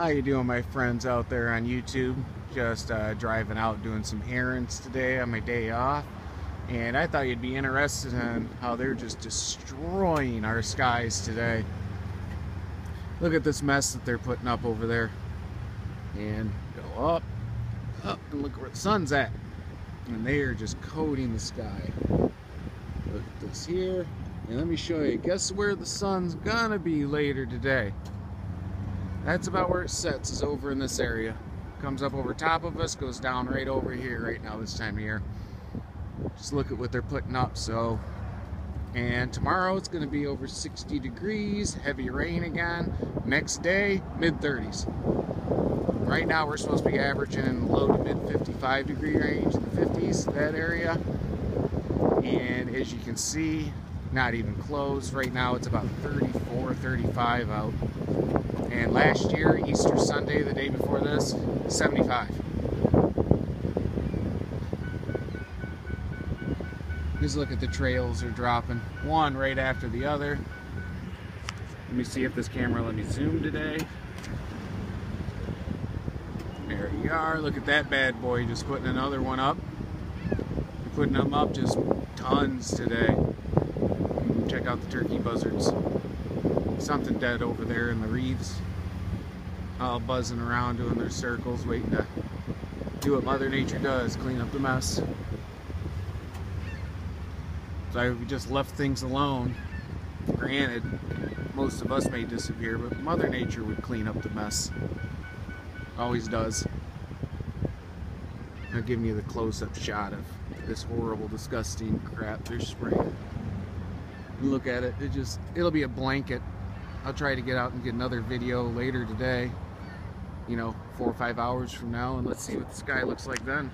How you doing my friends out there on YouTube? Just uh, driving out doing some errands today on my day off. And I thought you'd be interested in how they're just destroying our skies today. Look at this mess that they're putting up over there. And go up, up, and look where the sun's at. And they are just coating the sky. Look at this here. And let me show you. Guess where the sun's gonna be later today? That's about where it sets, is over in this area. Comes up over top of us, goes down right over here right now this time of year. Just look at what they're putting up, so. And tomorrow it's gonna be over 60 degrees, heavy rain again. Next day, mid 30s. Right now we're supposed to be averaging in low to mid 55 degree range in the 50s, that area. And as you can see, not even close. Right now it's about 34, 35 out. And last year, Easter Sunday, the day before this, 75. Just look at the trails are dropping. One right after the other. Let me see if this camera let me zoom today. There you are. Look at that bad boy just putting another one up. Putting them up just tons today. Check out the turkey buzzards something dead over there in the reeds. All buzzing around doing their circles, waiting to do what Mother Nature does, clean up the mess. So I just left things alone. Granted, most of us may disappear, but Mother Nature would clean up the mess. Always does. I'm giving you the close-up shot of this horrible, disgusting crap they're spraying. Look at it, it just, it'll be a blanket I'll try to get out and get another video later today, you know, four or five hours from now, and let's see what the sky looks like then.